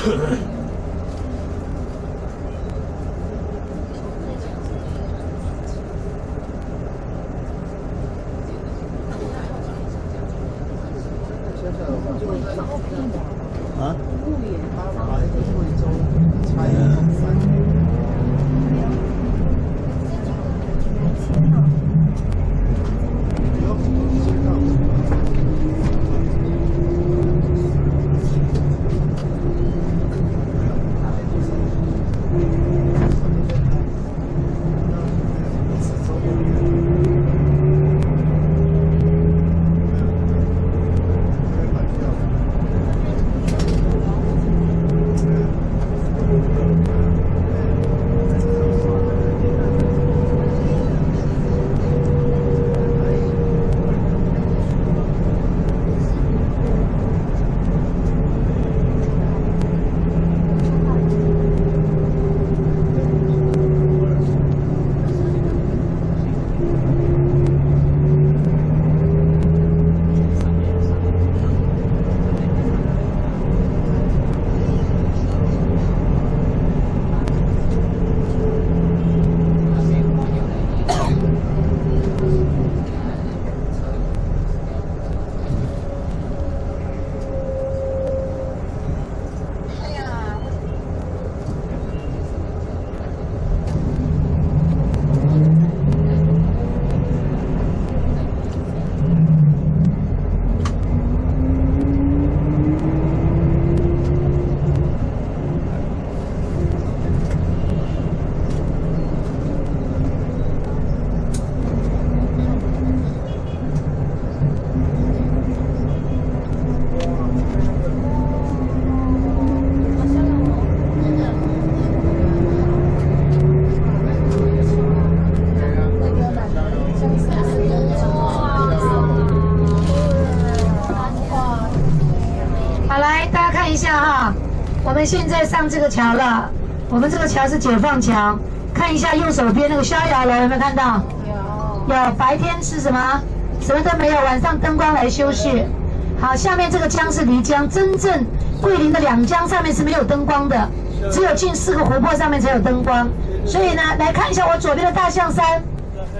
我们现在上这个桥了，我们这个桥是解放桥。看一下右手边那个逍遥楼，有没有看到？有。有。白天是什么？什么都没有，晚上灯光来修饰。好，下面这个江是漓江，真正桂林的两江上面是没有灯光的，只有近四个湖泊上面才有灯光。所以呢，来看一下我左边的大象山。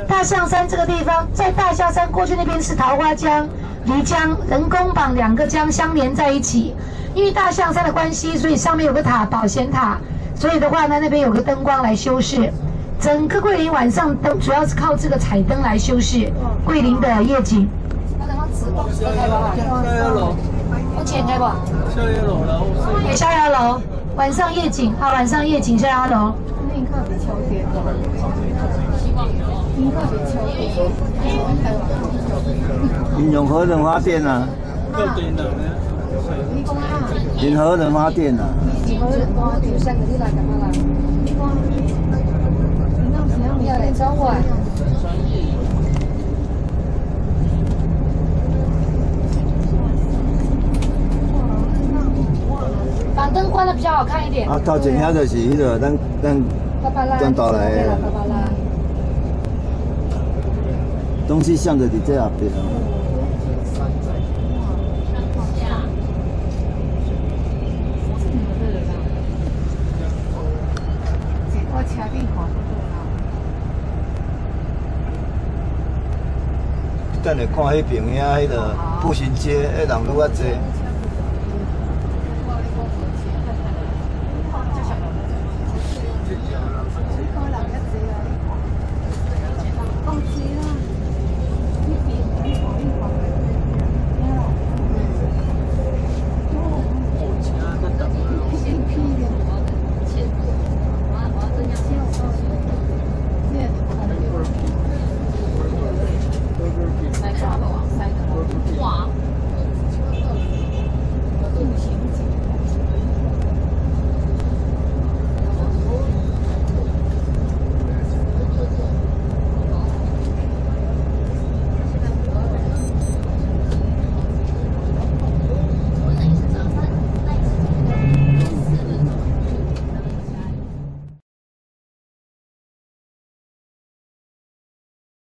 大象山这个地方，在大象山过去那边是桃花江、漓江，人工把两个江相连在一起。因为大象山的关系，所以上面有个塔，保险塔。所以的话呢，那边有个灯光来修饰。整个桂林晚上灯主要是靠这个彩灯来修饰桂林的夜景。逍遥楼，我前开吧。逍遥楼了，逍遥楼，晚上夜景，好，晚上夜景逍遥楼。你靠比秋天。你靠比秋天。你永和人发电啊？够电了。银河人发电啊！银河人发电，三个你来干嘛啦？你要来找我？把灯关的比较好看一点。啊，头前遐就是迄个咱咱咱倒来的。东西向着你这边。等下看迄边遐迄个步行街，迄人愈较济。